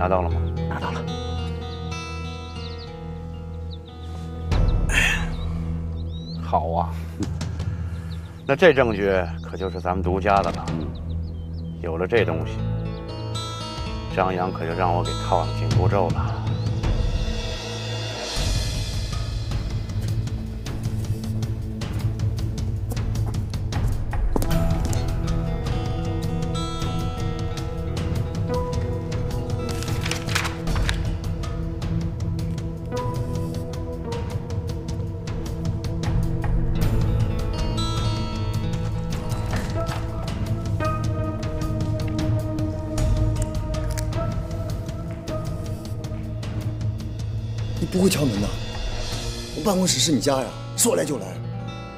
拿到了吗？拿到了。好啊，那这证据可就是咱们独家的了。有了这东西，张扬可就让我给套上紧箍咒了。公室是你家呀，说来就来，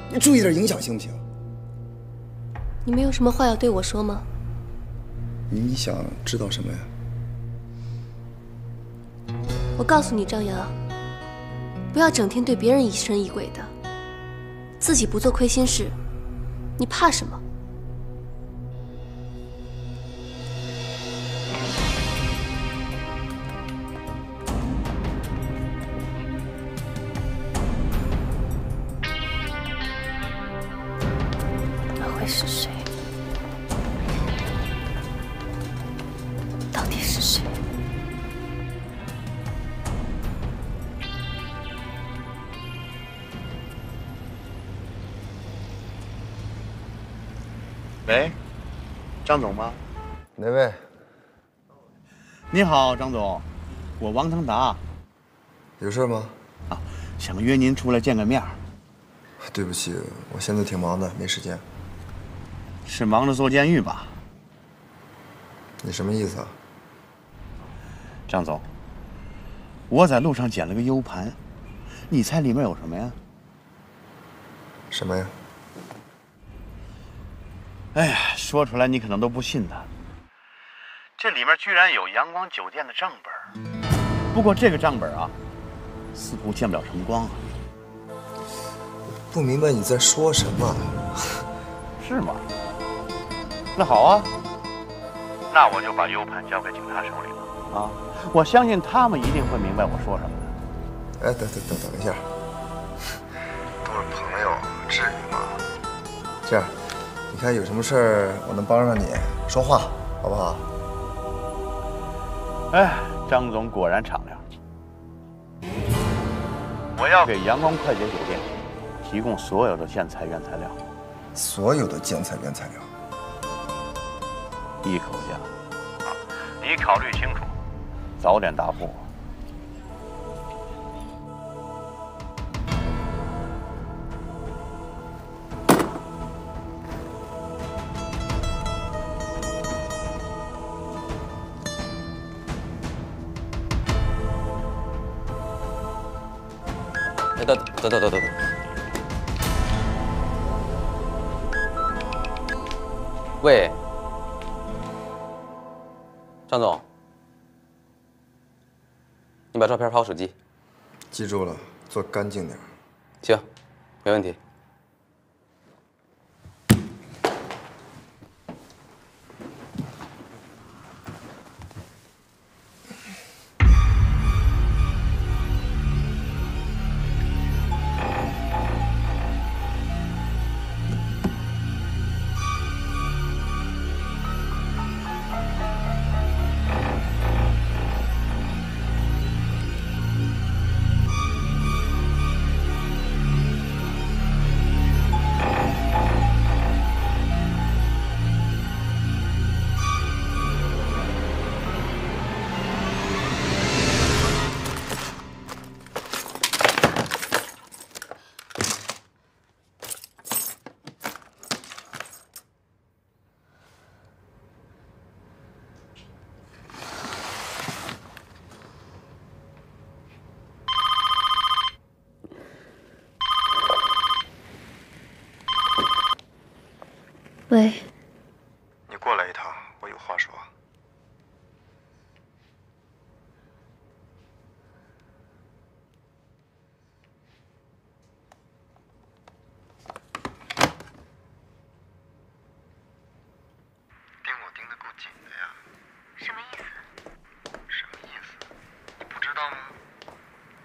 你注意点影响行不行？你没有什么话要对我说吗？你你想知道什么呀？我告诉你，张扬，不要整天对别人疑神疑鬼的，自己不做亏心事，你怕什么？张总吗？哪位？你好，张总，我王腾达，有事吗？啊，想约您出来见个面。对不起，我现在挺忙的，没时间。是忙着坐监狱吧？你什么意思啊？张总，我在路上捡了个 U 盘，你猜里面有什么呀？什么呀？哎呀，说出来你可能都不信的。这里面居然有阳光酒店的账本，不过这个账本啊，似乎见不了什么光啊。不明白你在说什么？是吗？那好啊，那我就把 U 盘交给警察手里了啊！我相信他们一定会明白我说什么的。哎，等等等等一下，都是朋友，至于吗？这样，你看有什么事儿我能帮上你，说话好不好？哎，张总果然敞亮。我要给阳光快捷酒店提供所有的建材原材料，所有的建材原材料。一口价。啊，你考虑清楚，早点答复我。等等等等等等，喂，张总，你把照片发我手机。记住了，做干净点。行，没问题。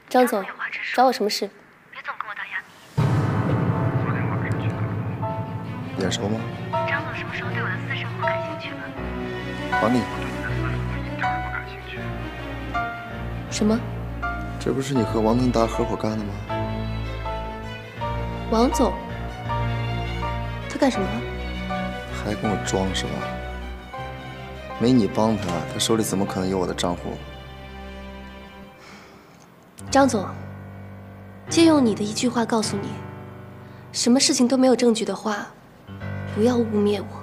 张总，找我什么事？别总跟我打哑谜。昨天晚上去哪眼熟吗？张总什么时候对我的私生活感兴趣了？王丽，什么？这不是你和王腾达合伙干的吗？王总，他干什么了？还跟我装是吧？没你帮他，他手里怎么可能有我的账户？张总，借用你的一句话告诉你，什么事情都没有证据的话，不要污蔑我。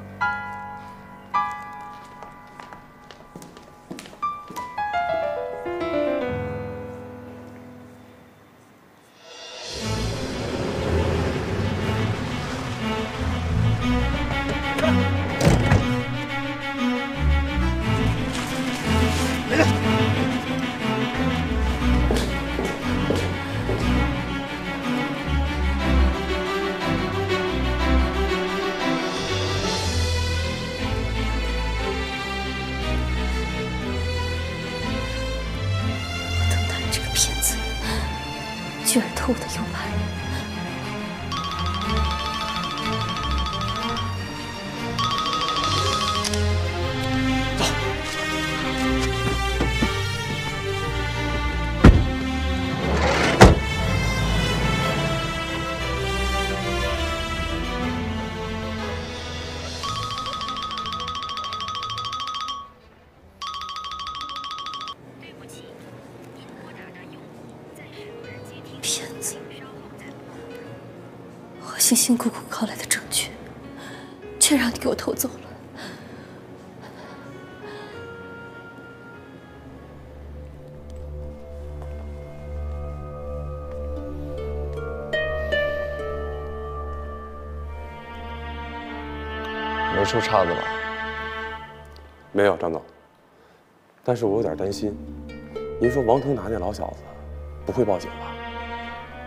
辛辛苦苦搞来的证据，却让你给我偷走了。没出岔子吧？没有，张总。但是我有点担心，您说王腾达那老小子不会报警吧？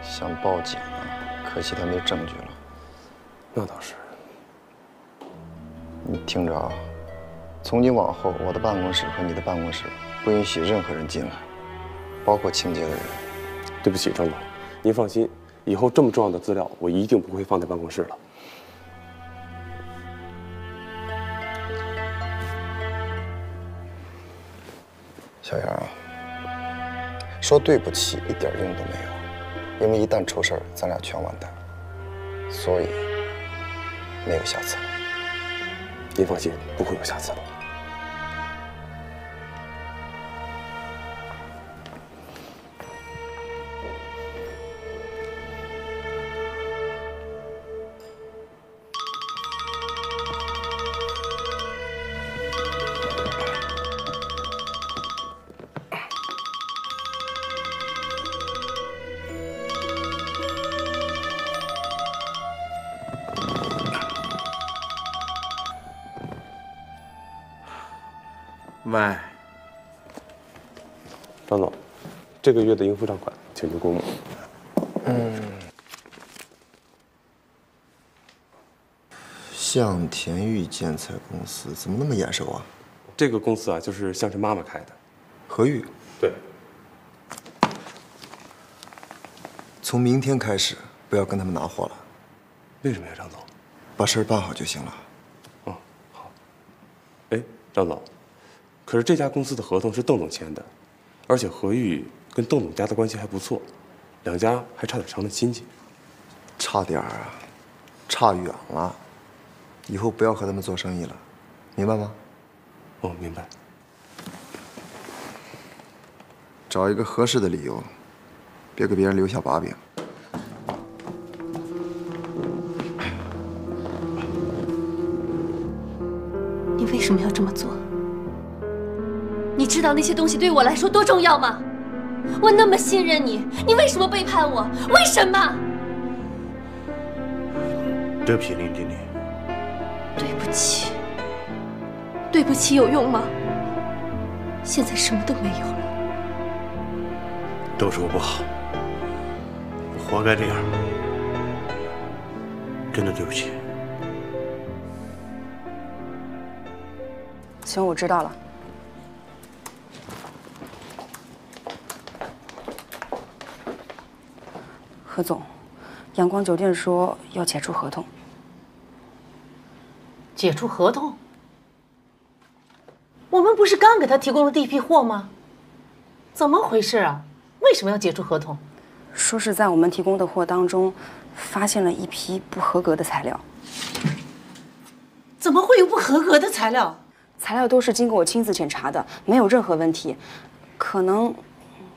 想报警啊，可惜他没证据了。那倒是。你听着啊，从今往后，我的办公室和你的办公室不允许任何人进来，包括清洁的人。对不起，张总，您放心，以后这么重要的资料，我一定不会放在办公室了。小杨啊，说对不起一点用都没有，因为一旦出事儿，咱俩全完蛋。所以没有下次了。您放心，不会有下次了。这个月的应付账款，请您过目。向田玉建材公司怎么那么眼熟啊？这个公司啊，就是向晨妈妈开的。何玉，对，从明天开始不要跟他们拿货了，为什么呀，张总？把事儿办好就行了。哦，好。哎，张总，可是这家公司的合同是邓总签的，而且何玉跟邓总家的关系还不错，两家还差点成了亲戚。差点啊，差远了。以后不要和他们做生意了，明白吗？哦，明白。找一个合适的理由，别给别人留下把柄。你为什么要这么做？你知道那些东西对我来说多重要吗？我那么信任你，你为什么背叛我？为什么？对不起，林经理。对不起，对不起有用吗？现在什么都没有了。都是我不好，我活该这样，真的对不起。行，我知道了。何总，阳光酒店说要解除合同。解除合同？我们不是刚给他提供了第一批货吗？怎么回事啊？为什么要解除合同？说是在我们提供的货当中，发现了一批不合格的材料。怎么会有不合格的材料？材料都是经过我亲自检查的，没有任何问题。可能，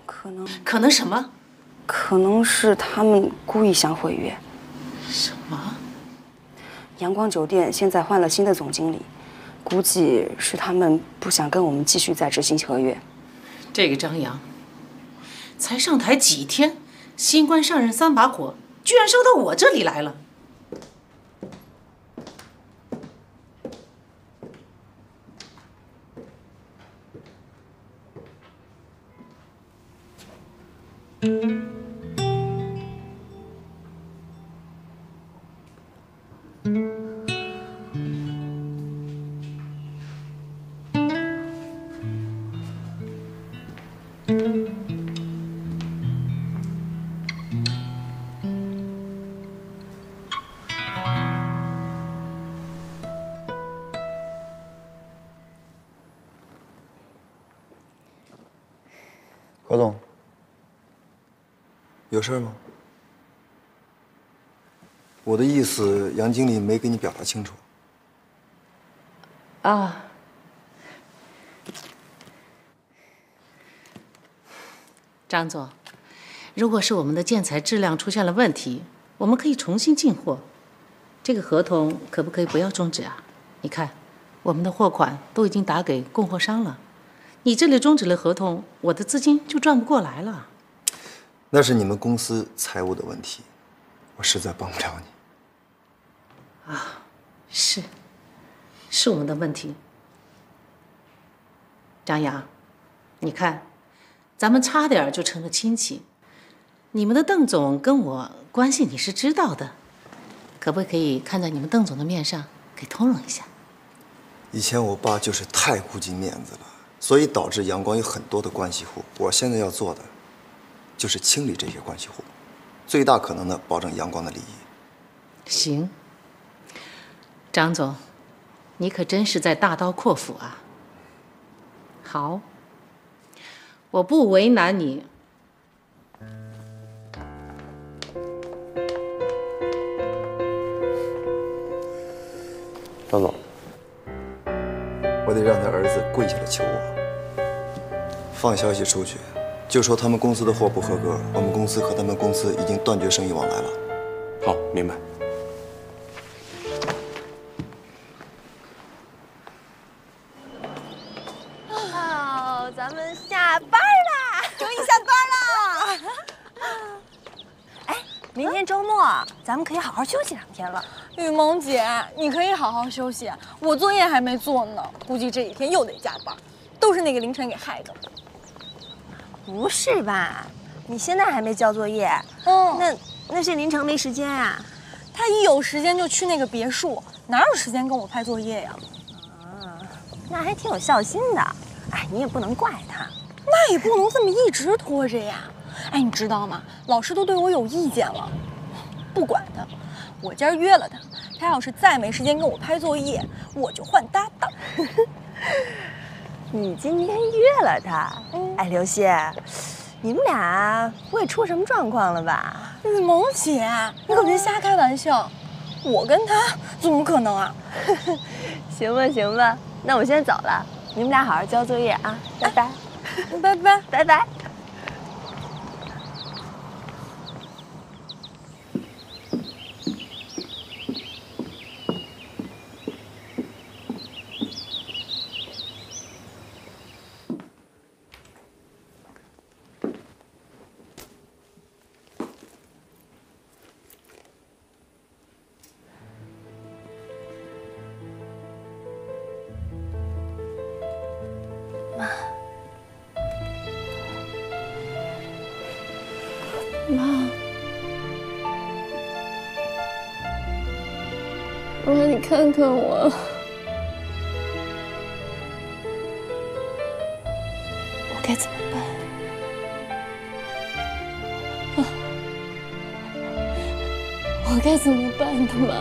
可能，可能什么？可能是他们故意想毁约。什么？阳光酒店现在换了新的总经理，估计是他们不想跟我们继续再执行合约。这个张扬，才上台几天，新官上任三把火，居然烧到我这里来了。何有事吗？我的意思，杨经理没给你表达清楚。啊，张总，如果是我们的建材质量出现了问题，我们可以重新进货。这个合同可不可以不要终止啊？你看，我们的货款都已经打给供货商了，你这里终止了合同，我的资金就赚不过来了。那是你们公司财务的问题，我实在帮不了你。啊，是，是我们的问题。张扬，你看，咱们差点就成了亲戚。你们的邓总跟我关系你是知道的，可不可以看在你们邓总的面上给通融一下？以前我爸就是太顾及面子了，所以导致阳光有很多的关系户。我现在要做的，就是清理这些关系户，最大可能的保证阳光的利益。行，张总，你可真是在大刀阔斧啊！好，我不为难你。张总，我得让他儿子跪下来求我，放消息出去，就说他们公司的货不合格，我们公司和他们公司已经断绝生意往来了。好，明白。哦，咱们下班啦！终于下班了。哎，明天周末咱们可以好好休息两天了。雨萌姐，你可以好好休息，我作业还没做呢，估计这几天又得加班，都是那个凌晨给害的。不是吧？你现在还没交作业？嗯，那那是林成没时间啊。他一有时间就去那个别墅，哪有时间跟我拍作业呀？啊，那还挺有孝心的。哎，你也不能怪他，那也不能这么一直拖着呀。哎，你知道吗？老师都对我有意见了。不管他，我今儿约了他，他要是再没时间跟我拍作业，我就换搭档。你今天约了他？嗯哎，刘希，你们俩不会出什么状况了吧？雨萌姐，你可别瞎开玩笑，我跟他怎么可能啊？行吧，行吧，那我先走了，你们俩好好交作业啊，拜拜，拜拜，拜拜。妈，妈，你看看我，我该怎么办？啊，我该怎么办呢，妈？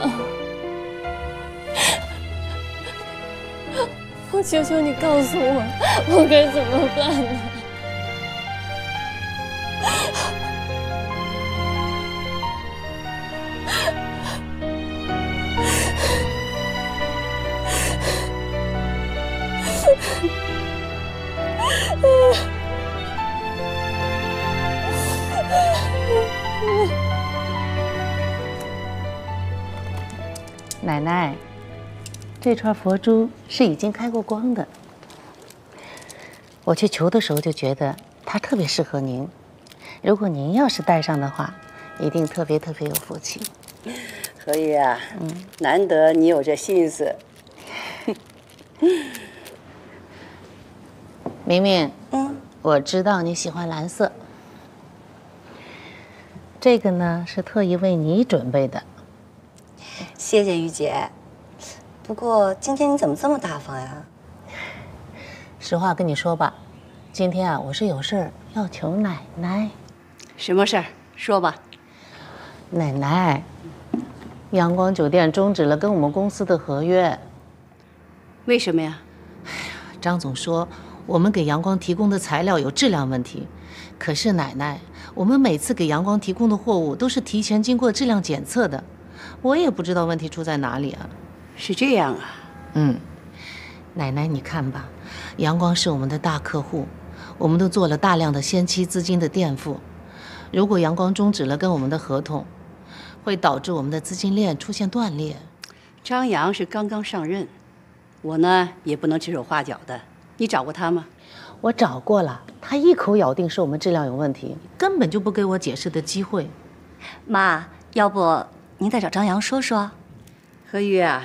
我求求你告诉我，我该怎么办呢？这串佛珠是已经开过光的。我去求的时候就觉得它特别适合您，如果您要是戴上的话，一定特别特别有福气。何玉啊，嗯，难得你有这心思。明明，嗯，我知道你喜欢蓝色，这个呢是特意为你准备的。谢谢玉姐。不过今天你怎么这么大方呀？实话跟你说吧，今天啊，我是有事儿要求奶奶。什么事儿？说吧。奶奶，阳光酒店终止了跟我们公司的合约。为什么呀？哎呀，张总说我们给阳光提供的材料有质量问题。可是奶奶，我们每次给阳光提供的货物都是提前经过质量检测的。我也不知道问题出在哪里啊，是这样啊，嗯，奶奶你看吧，阳光是我们的大客户，我们都做了大量的先期资金的垫付，如果阳光终止了跟我们的合同，会导致我们的资金链出现断裂。张扬是刚刚上任，我呢也不能指手画脚的，你找过他吗？我找过了，他一口咬定是我们质量有问题，根本就不给我解释的机会。妈，要不？您再找张扬说说，何玉啊，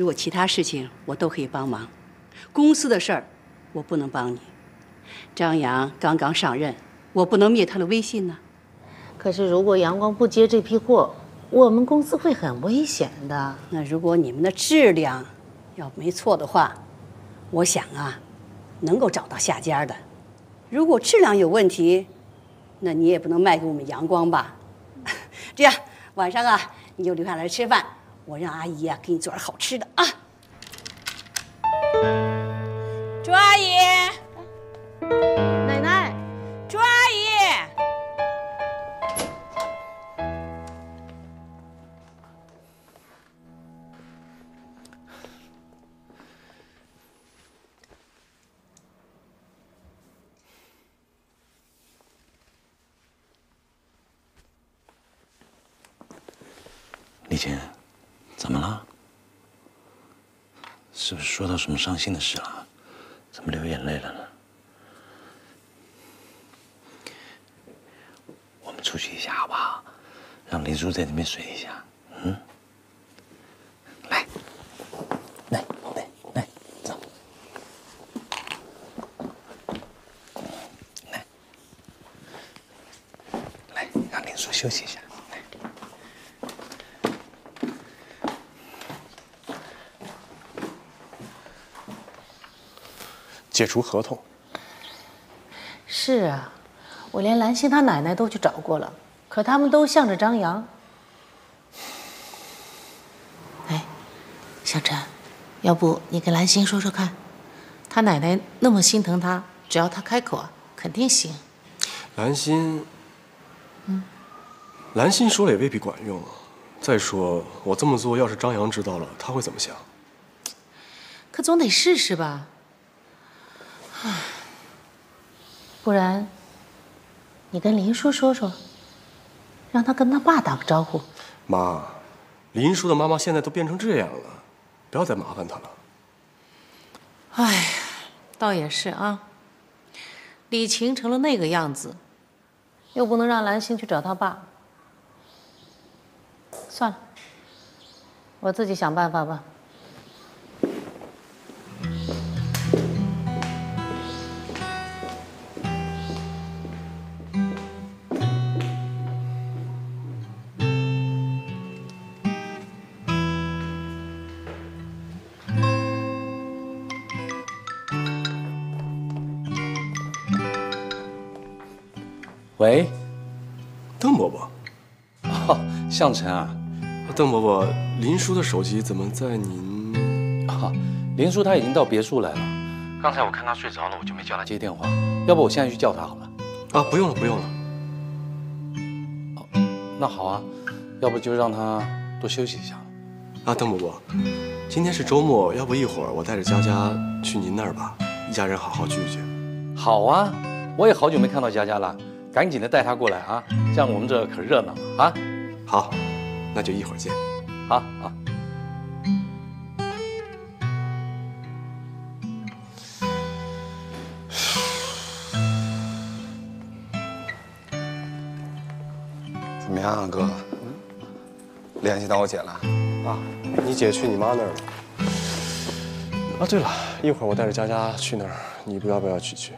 如果其他事情我都可以帮忙，公司的事儿我不能帮你。张扬刚刚上任，我不能灭他的威信呢。可是如果阳光不接这批货，我们公司会很危险的。那如果你们的质量要没错的话，我想啊，能够找到下家的。如果质量有问题，那你也不能卖给我们阳光吧？这样。晚上啊，你就留下来吃饭，我让阿姨啊给你做点好吃的啊。朱阿姨，什么伤心的事了？怎么流眼泪了呢？我们出去一下好不好？让林叔在那边睡一下。嗯，来，来，来，来，走。来，来，让林叔休息一下。解除合同。是啊，我连兰心她奶奶都去找过了，可他们都向着张扬。哎，小陈，要不你跟兰心说说看，他奶奶那么心疼他，只要他开口啊，肯定行。兰心，嗯，兰心说了也未必管用。再说我这么做，要是张扬知道了，他会怎么想？可总得试试吧。唉，不然，你跟林叔说说，让他跟他爸打个招呼。妈，林叔的妈妈现在都变成这样了，不要再麻烦他了。哎呀，倒也是啊。李晴成了那个样子，又不能让兰心去找他爸。算了，我自己想办法吧。喂，邓伯伯。哦，向晨啊，邓伯伯，林叔的手机怎么在您？啊，林叔他已经到别墅来了。刚才我看他睡着了，我就没叫他接电话。要不我现在去叫他好了。啊，不用了，不用了。哦那好啊，要不就让他多休息一下。啊，邓伯伯，今天是周末，要不一会儿我带着佳佳去您那儿吧，一家人好好聚聚。好啊，我也好久没看到佳佳了，赶紧的带他过来啊，这样我们这可热闹了啊。好，那就一会儿见。好啊。怎么样啊，哥？联系到我姐了？啊，你姐去你妈那儿了。啊，对了，一会儿我带着佳佳去那儿，你不要不要去去？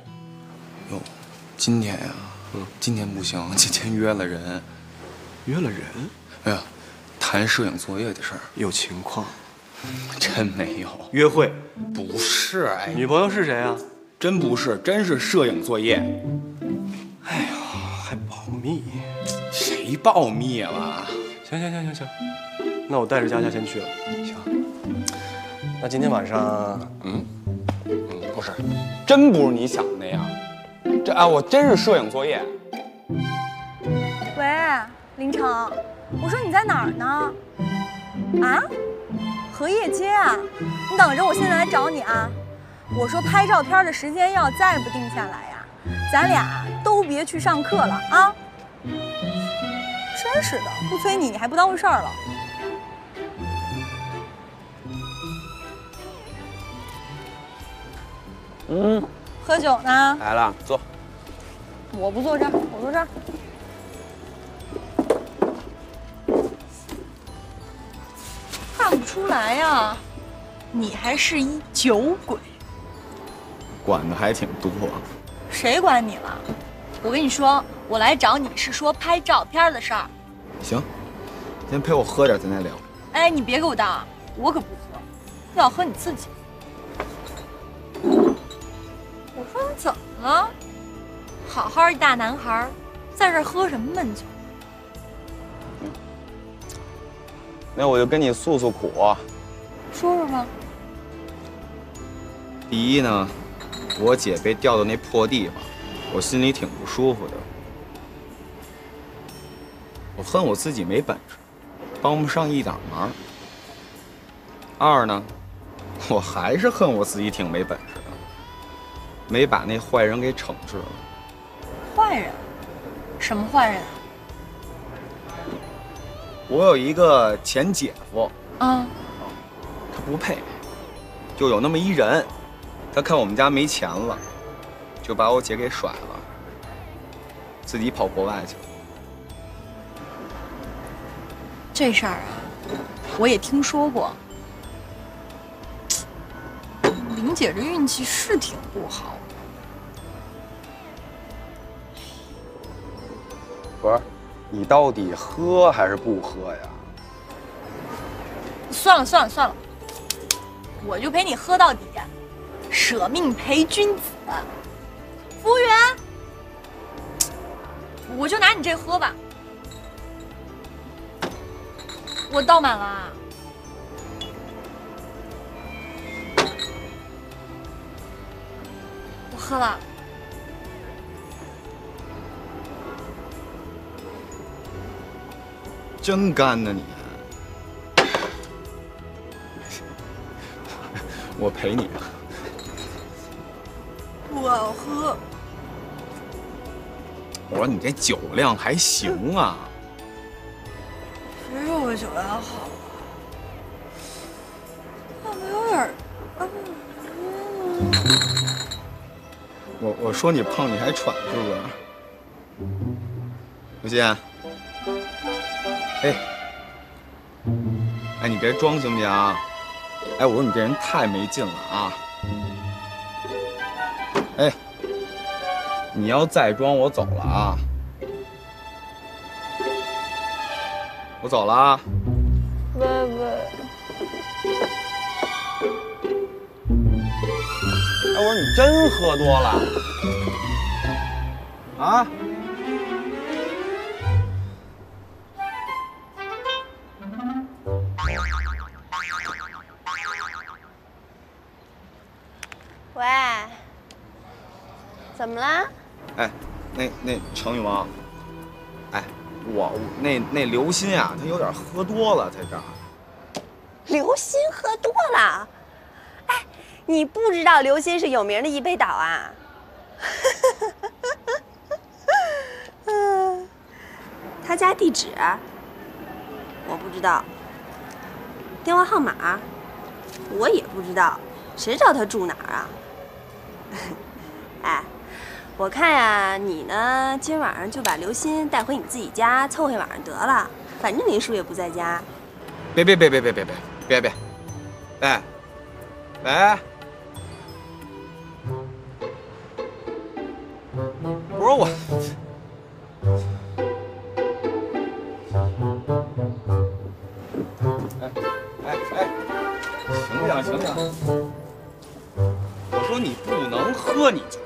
哟，今天呀，嗯，今天不行，今天约了人。约了人？哎呀，谈摄影作业的事儿。有情况？真没有。约会？不是，哎，女朋友是谁啊？真不是，真是摄影作业。哎呀，还保密？谁保密了？行行行行行，那我带着佳佳先去了。行。那今天晚上，嗯嗯，不是，真不是你想的那样。这啊，我真是摄影作业。喂，林成，我说你在哪儿呢？啊？荷叶街啊？你等着，我现在来找你啊。我说拍照片的时间要再不定下来呀，咱俩都别去上课了啊！真是的，不催你，你还不当回事儿了。嗯，喝酒呢？来了，坐。我不坐这儿，我坐这儿。看不出来呀，你还是一酒鬼。管的还挺多。谁管你了？我跟你说，我来找你是说拍照片的事儿。行，先陪我喝点，咱再聊。哎，你别给我倒，我可不喝，要喝你自己。我说你怎么了？好好一大男孩，在这喝什么闷酒？那我就跟你诉诉苦。说说吧。第一呢，我姐被调到那破地方，我心里挺不舒服的。我恨我自己没本事，帮不上一点忙。二呢，我还是恨我自己挺没本事的，没把那坏人给惩治了。坏人？什么坏人啊？我有一个前姐夫，啊，他不配，就有那么一人，他看我们家没钱了，就把我姐给甩了，自己跑国外去了。这事儿啊，我也听说过。林姐这运气是挺不好。不是，你到底喝还是不喝呀？算了算了算了，我就陪你喝到底，舍命陪君子。服务员，我就拿你这喝吧。我倒满了。我喝了。真干呢你！我陪你。不好喝。我说你这酒量还行啊。谁说我酒量好啊？怎么有点儿？我我说你胖你还喘是不是？刘鑫，哎，哎，你别装行不行？哎，我说你这人太没劲了啊！哎，你要再装，我走了啊！我走了啊！爸爸。哎，我说你真喝多了啊？么啦？哎，那那程宇萌，哎，我我那那刘鑫啊，他有点喝多了，在这儿。刘鑫喝多了？哎，你不知道刘鑫是有名的易北岛啊？嗯，他家地址我不知道，电话号码我也不知道，谁知道他住哪儿啊？哎，我看呀，你呢，今晚上就把刘鑫带回你自己家凑合一晚上得了，反正林叔也不在家。别别别别别别别别别，哎，喂，不是我，哎哎哎，醒醒醒醒！我说你不能喝，你就就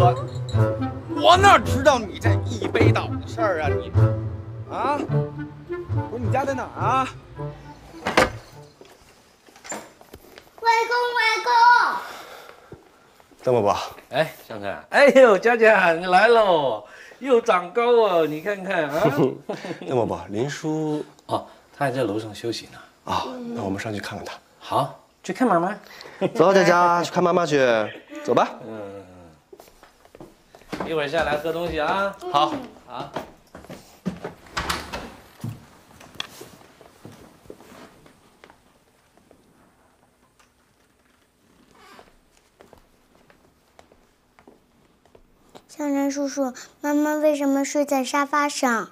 别喝。我哪知道你这一杯倒的事儿啊？你啊？不是你家在哪儿啊？外公，外公，邓伯伯，哎，香菜，哎呦，佳佳你来喽，又长高哦，你看看啊。邓伯伯，林叔哦，他还在楼上休息呢。啊，那我们上去看看他。好，去看妈妈。走，佳佳，去看妈妈去。走吧。嗯，一会儿下来喝东西啊。好，啊。向山叔叔，妈妈为什么睡在沙发上？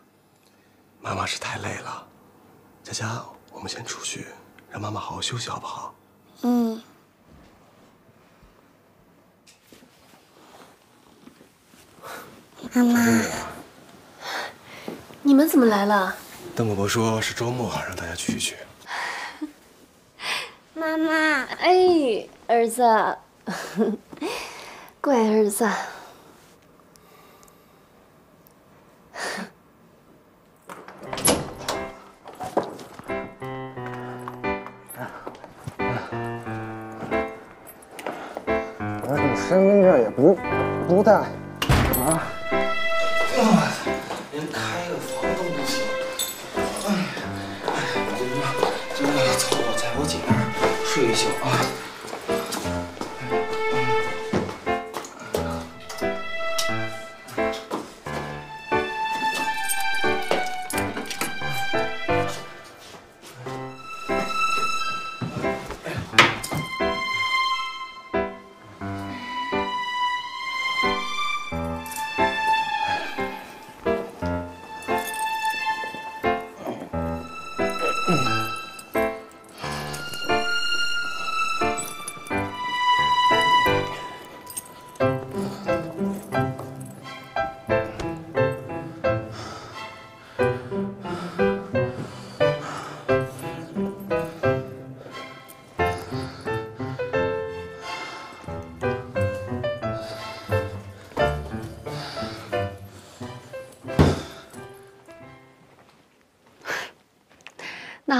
妈妈是太累了。佳佳，我们先出去，让妈妈好好休息，好不好？嗯。妈妈，你们怎么来了？邓伯伯说是周末，让大家聚一聚。妈妈，哎，儿子，乖儿子。我你身份证也不不带睡一宿啊。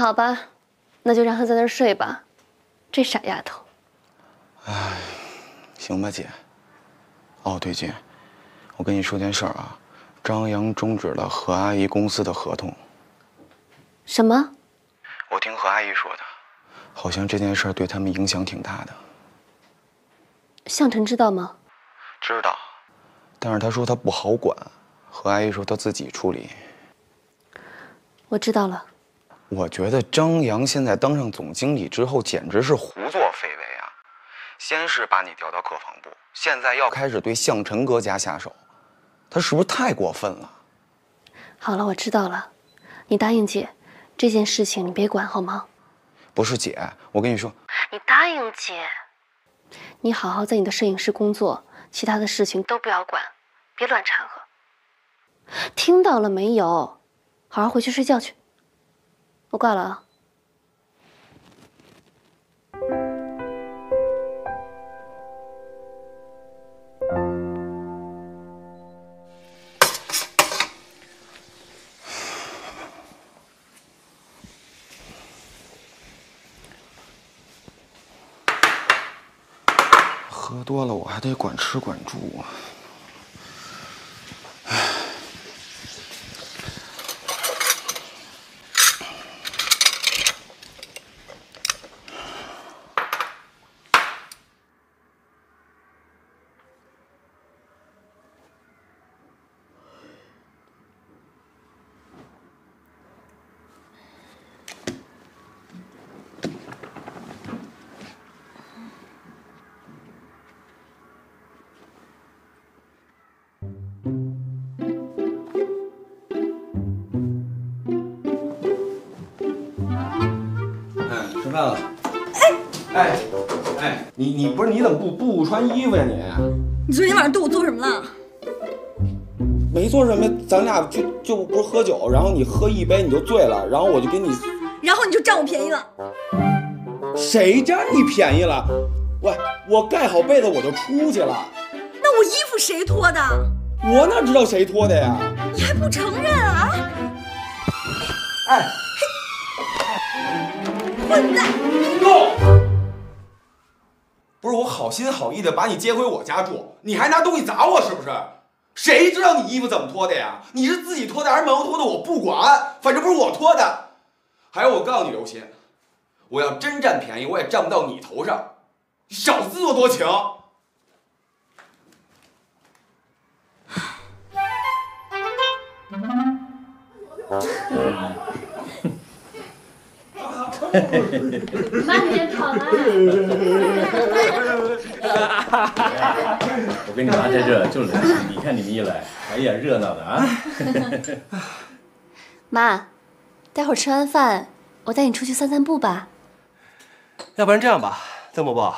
好吧，那就让他在那儿睡吧。这傻丫头，哎行吧，姐。哦，对，姐，我跟你说件事儿啊，张扬终止了何阿姨公司的合同。什么？我听何阿姨说的，好像这件事儿对他们影响挺大的。向晨知道吗？知道，但是他说他不好管，何阿姨说他自己处理。我知道了。我觉得张扬现在当上总经理之后，简直是胡作非为啊！先是把你调到客房部，现在要开始对向晨哥家下手，他是不是太过分了？好了，我知道了。你答应姐，这件事情你别管好吗？不是姐，我跟你说，你答应姐，你好好在你的摄影师工作，其他的事情都不要管，别乱掺和。听到了没有？好好回去睡觉去。我挂了啊。喝多了，我还得管吃管住不不穿衣服呀你？你昨天晚上对我做什么了？没做什么，咱俩就就不是喝酒，然后你喝一杯你就醉了，然后我就给你，然后你就占我便宜了。谁占你便宜了？喂，我盖好被子我就出去了，那我衣服谁脱的？我哪知道谁脱的呀？你还不承认啊？哎，混蛋！够！不是我好心好意的把你接回我家住，你还拿东西砸我是不是？谁知道你衣服怎么脱的呀？你是自己脱的还是门后脱的？我不管，反正不是我脱的。还有，我告诉你刘鑫，我要真占便宜，我也占不到你头上。你少自作多情。慢点跑啦！我跟你妈在这就冷，你看你们一来，哎呀，热闹的啊！妈，待会儿吃完饭，我带你出去散散步吧。要不然这样吧，曾伯伯，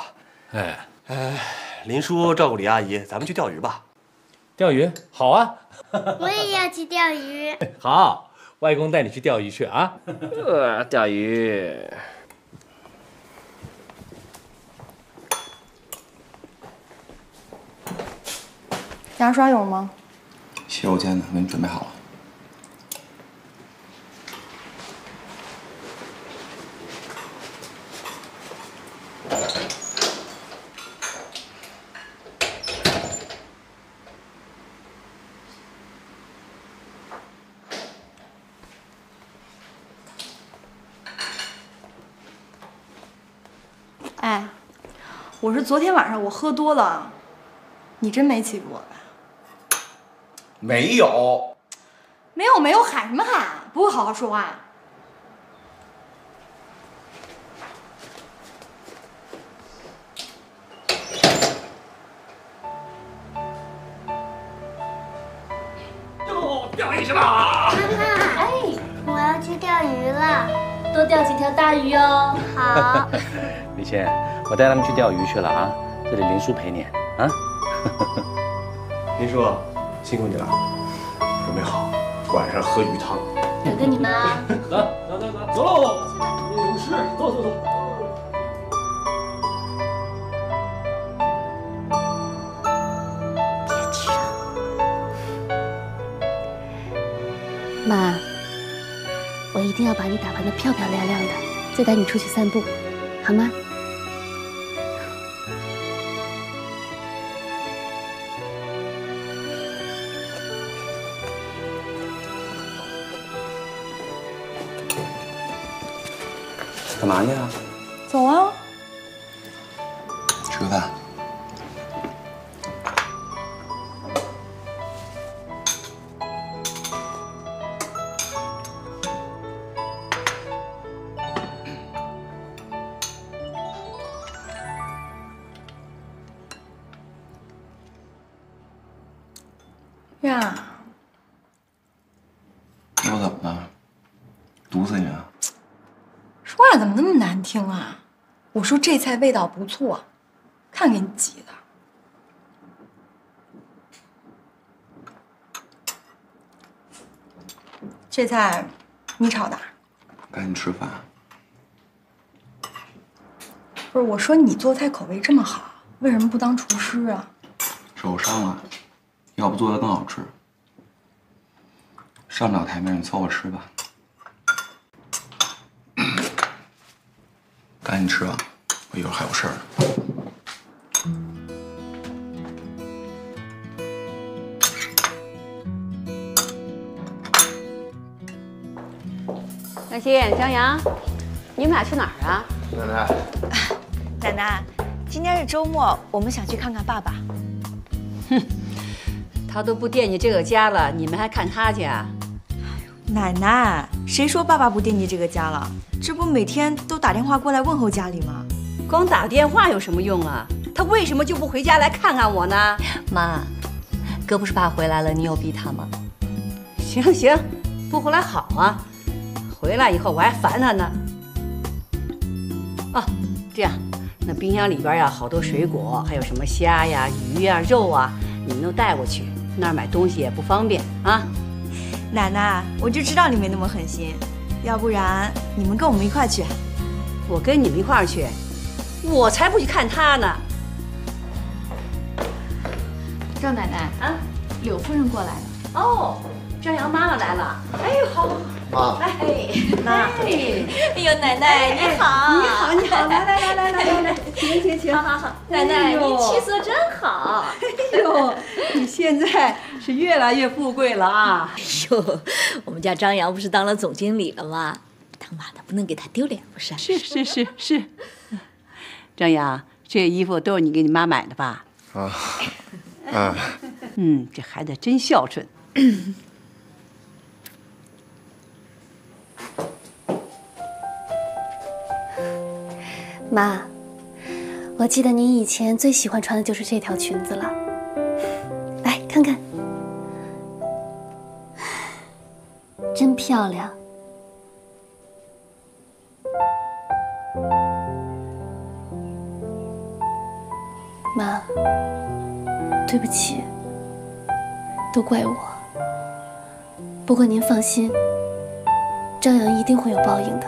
哎，哎，林叔照顾李阿姨，咱们去钓鱼吧。钓鱼好啊，我也要去钓鱼。好，外公带你去钓鱼去啊。呃，钓鱼。牙刷有吗？洗手间呢，给你准备好了。哎，我是昨天晚上我喝多了，你真没欺负我吧？没有，没有没有，喊什么喊？不会好好说话？又钓鱼去了。哎，我要去钓鱼了。多钓几条大鱼哦。好。李倩，我带他们去钓鱼去了啊，这里林叔陪你啊。林叔，辛苦你了，准备好，晚上喝鱼汤。等着你们啊。走走走走，走喽！有事，走走走。妈，我一定要把你打扮得漂漂亮亮的，再带你出去散步，好吗？干嘛去啊？说这菜味道不错，看给你急的。这菜你炒的？赶紧吃饭。不是，我说你做菜口味这么好，为什么不当厨师啊？手伤了，要不做的更好吃。上不了台面，你凑合吃吧。赶紧吃啊，我一会儿还有事儿呢。小欣张扬你们俩去哪儿啊？奶奶。奶奶今天是周末我们想去看看爸爸。哼他都不惦记这个家了你们还看他去啊奶奶谁说爸爸不惦记这个家了？这不每天都打电话过来问候家里吗？光打电话有什么用啊？他为什么就不回家来看看我呢？妈，哥不是怕回来了，你有逼他吗？行行，不回来好啊。回来以后我还烦他呢。哦，这样，那冰箱里边呀好多水果，还有什么虾呀、鱼呀、肉啊，你们都带过去。那儿买东西也不方便啊。奶奶，我就知道你没那么狠心，要不然你们跟我们一块去。我跟你们一块儿去，我才不去看他呢。赵奶奶啊，柳夫人过来了。哦，张扬妈妈来了。哎呦，好，好，妈，哎，妈，哎呦，奶奶你好，你好，你好，来来来来来来来，请请请，好好好，奶奶您气色真好。哎呦，你现在是越来越富贵了啊！哎呦，我们家张扬不是当了总经理了吗？当妈的不能给他丢脸，不是？是是是是。张扬，这衣服都是你给你妈买的吧？啊，啊，嗯，这孩子真孝顺。妈，我记得您以前最喜欢穿的就是这条裙子了，来看看，真漂亮。妈，对不起，都怪我。不过您放心，张扬一定会有报应的，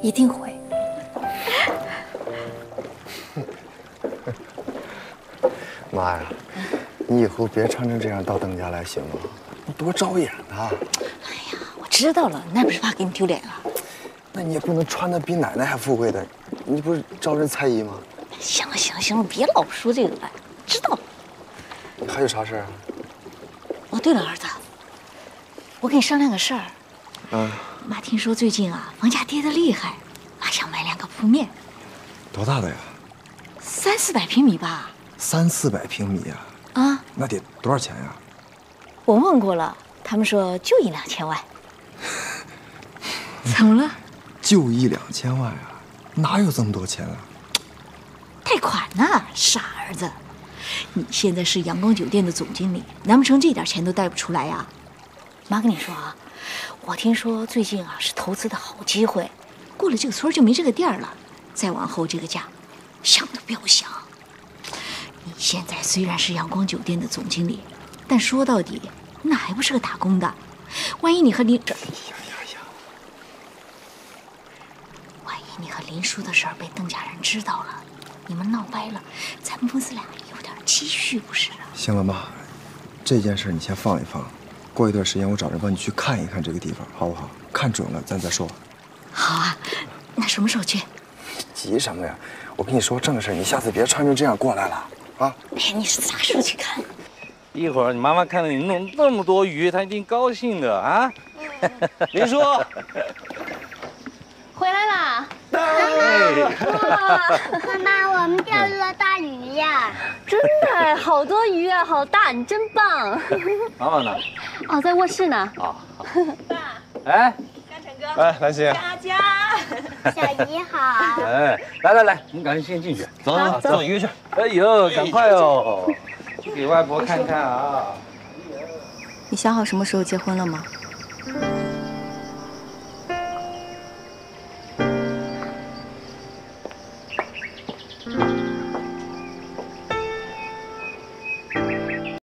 一定会。妈呀，你以后别穿成这样到邓家来行吗？多招眼啊！我知道了，那不是怕给你丢脸啊？那你也不能穿的比奶奶还富贵的，你不是招人猜疑吗？行了行了行了，别老说这个了，知道了。还有啥事儿啊？哦，对了，儿子，我跟你商量个事儿。嗯，妈听说最近啊，房价跌得厉害，妈想买两个铺面，多大的呀？三四百平米吧。三四百平米呀？啊，那得多少钱呀？我问过了，他们说就一两千万。怎么了？就一两千万呀？哪有这么多钱啊？贷款呢，傻儿子！你现在是阳光酒店的总经理，难不成这点钱都贷不出来呀？妈跟你说啊，我听说最近啊是投资的好机会，过了这个村就没这个店了。再往后这个价，想都不要想。你现在虽然是阳光酒店的总经理，但说到底，那还不是个打工的。万一你和林……哎呀呀呀！万一你和林叔的事儿被邓家人知道了，你们闹掰了，咱们母子俩有点积蓄不是？行了，妈，这件事你先放一放，过一段时间我找人帮你去看一看这个地方，好不好？看准了咱再说。好啊，那什么时候去？急什么呀？我跟你说正事，你下次别穿成这样过来了啊！哎，你是啥时候去看？一会儿你妈妈看到你弄那么多鱼，她一定高兴的啊！林叔！妈妈，我们钓了大鱼呀！真的，好多鱼啊，好大，你真棒！妈妈呢？哦，在卧室呢。啊。哎，哎，兰心，佳佳，小姨好。哎，来来来，我们赶紧先进去，走走走，走鱼去。哎呦，赶快哦，去给外婆看看啊。你想好什么时候结婚了吗？